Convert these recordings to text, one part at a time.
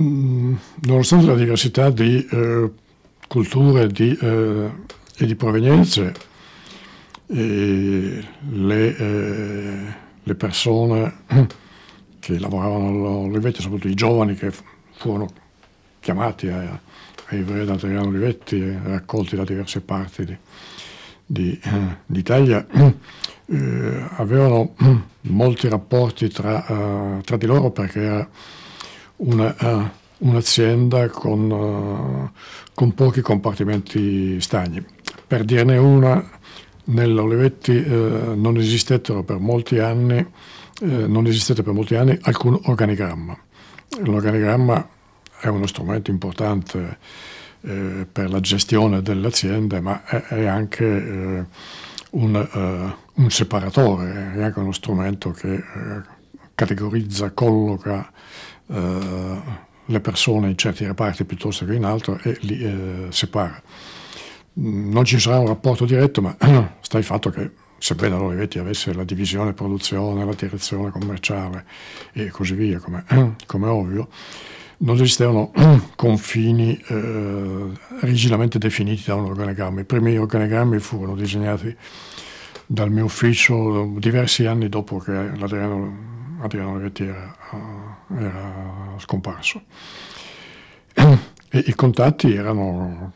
mm, nonostante la diversità di eh, culture di, eh, e di provenienze, le, eh, le, persone che lavoravano all'Olivetti, soprattutto i giovani che furono chiamati a, a vivere da Adriano Olivetti e raccolti da diverse parti di, eh, d'Italia, eh, avevano molti rapporti tra, uh, tra, di loro perché era una, uh, un'azienda con, uh, con, pochi compartimenti stagni. Per dirne una, nell'Olivetti non esistettero per molti anni, non esistette per molti anni alcun organigramma. L'organigramma è uno strumento importante eh, per la gestione delle aziende, ma è, è anche eh, un, uh, un, separatore, è anche uno strumento che uh, categorizza, colloca uh, le persone in certi reparti piuttosto che in altro e li separa. Non ci sarà un rapporto diretto, ma sta il fatto che sebbene l'Olivetti avesse la divisione produzione, la direzione commerciale e così via, come, come ovvio, non esistevano confini eh, rigidamente definiti da un organigramma. I primi organigrammi furono disegnati dal mio ufficio diversi anni dopo che l'Adriano Adriano Rivetti era, uh, era scomparso. E i contatti erano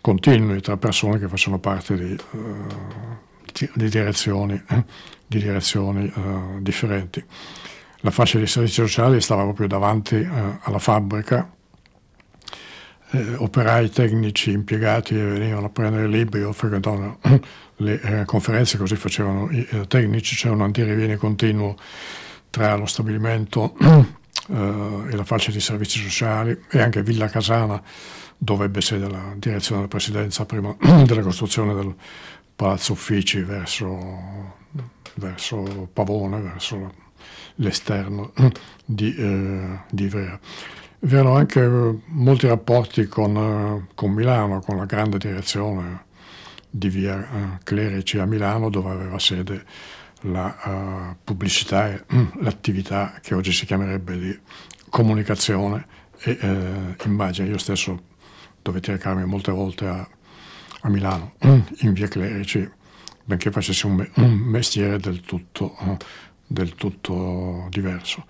continui tra persone che facevano parte di, uh, di direzioni, di direzioni uh, differenti. La fascia dei servizi sociali stava proprio davanti eh, alla fabbrica, eh, operai tecnici impiegati venivano a prendere libri o frequentavano le eh, conferenze, così facevano i eh, tecnici, c'era un andirivieni continuo tra lo stabilimento eh, e la fascia dei servizi sociali e anche Villa Casana, dove ebbe sede la direzione della presidenza prima della costruzione del palazzo uffici verso, verso Pavone, verso l'esterno di, eh, di Ivrea. Vi erano anche eh, molti rapporti con, eh, con, Milano, con la grande direzione di via eh, Clerici a Milano, dove aveva sede la uh, pubblicità e l'attività che oggi si chiamerebbe di comunicazione e eh, immagine. Io stesso dovetti recarmi molte volte a, a Milano, in via Clerici, benché facessi un, un mestiere del tutto uh, del tutto diverso.